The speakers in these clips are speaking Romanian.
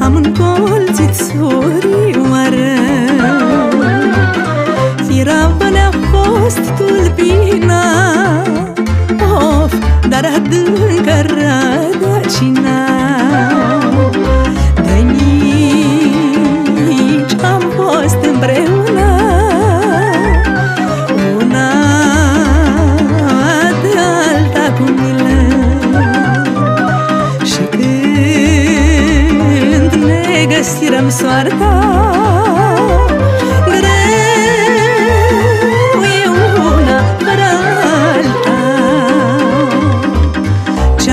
Am încolțit surioară. Firavă ne-a fost tulpina Of, dar adâncă rădăcina De nici am fost împreună Una de alta cu mine găsirăm soarta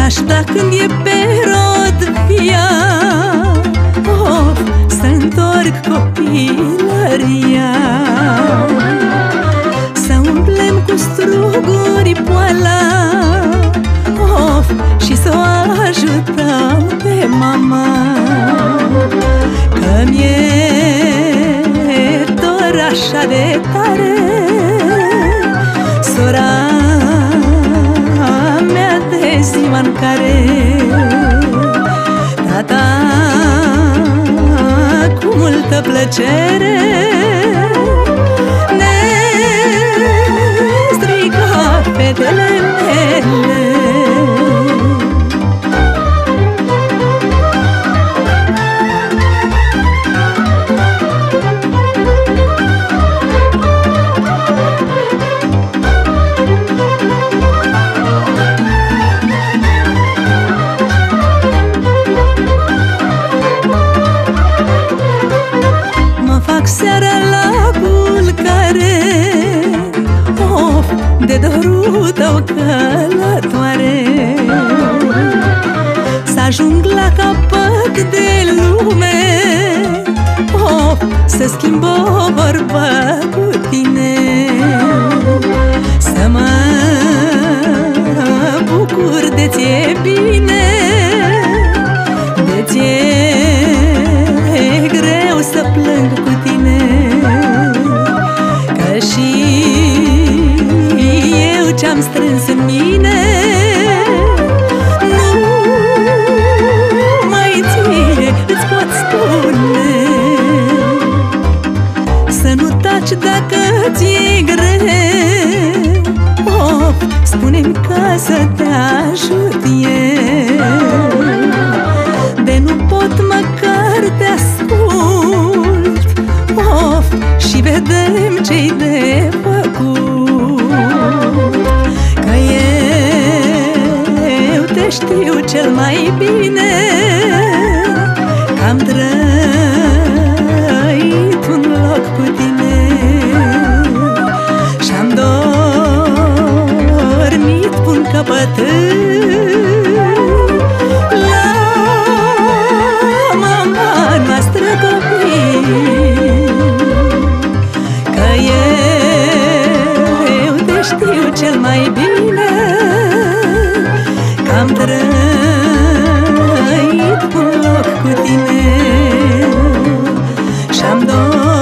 aș da când e pe rod via oh, Să întorc copilăria. Să umplem cu struguri poala. Oh, Și să o ajutăm pe mama de tare Sora ziua în care Tata cu multă plăcere Ne striga fetele tău călătoare. Să ajung la capăt de lume. Of, să schimb o vorbă cu tine. Să mă bucur de ție bine ce-am strâns în mine. Nu mai ție îți pot spune. Să nu taci dacă ți-e greu. Oh, Spune-mi ca să te ajut eu. De nu pot măcar te ascult. Of, Și vedem ce-i de am dorit